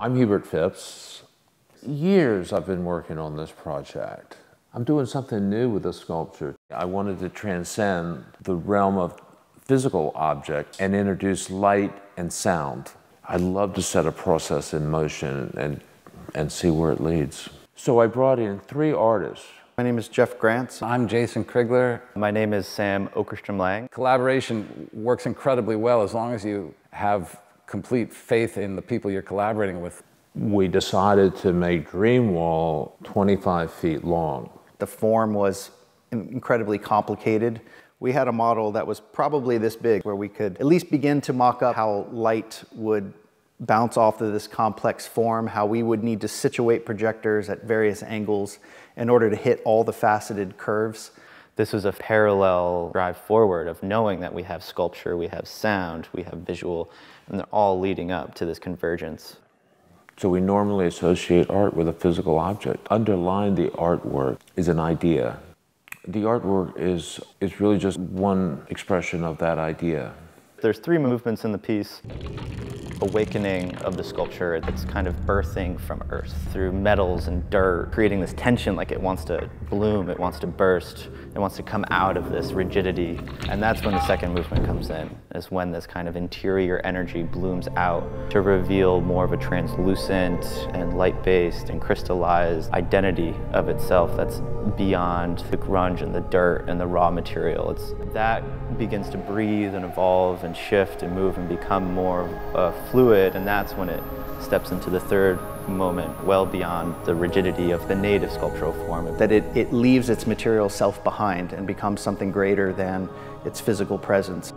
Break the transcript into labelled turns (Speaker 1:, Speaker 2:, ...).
Speaker 1: I'm Hubert Phipps. Years I've been working on this project. I'm doing something new with the sculpture. I wanted to transcend the realm of physical objects and introduce light and sound. I'd love to set a process in motion and, and see where it leads. So I brought in three artists.
Speaker 2: My name is Jeff Grants.
Speaker 3: I'm Jason Krigler.
Speaker 4: My name is Sam Okerstrom Lang.
Speaker 3: Collaboration works incredibly well as long as you have complete faith in the people you're collaborating with.
Speaker 1: We decided to make Dreamwall 25 feet long.
Speaker 2: The form was incredibly complicated. We had a model that was probably this big where we could at least begin to mock up how light would bounce off of this complex form, how we would need to situate projectors at various angles in order to hit all the faceted curves.
Speaker 4: This was a parallel drive forward of knowing that we have sculpture, we have sound, we have visual, and they're all leading up to this convergence.
Speaker 1: So we normally associate art with a physical object. Underlying the artwork is an idea. The artwork is, is really just one expression of that idea.
Speaker 4: There's three movements in the piece awakening of the sculpture that's kind of birthing from earth through metals and dirt, creating this tension like it wants to bloom, it wants to burst, it wants to come out of this rigidity. And that's when the second movement comes in, is when this kind of interior energy blooms out to reveal more of a translucent and light-based and crystallized identity of itself that's beyond the grunge and the dirt and the raw material. It's that begins to breathe and evolve and shift and move and become more uh, fluid, and that's when it steps into the third moment, well beyond the rigidity of the native sculptural form.
Speaker 2: That it, it leaves its material self behind and becomes something greater than its physical presence.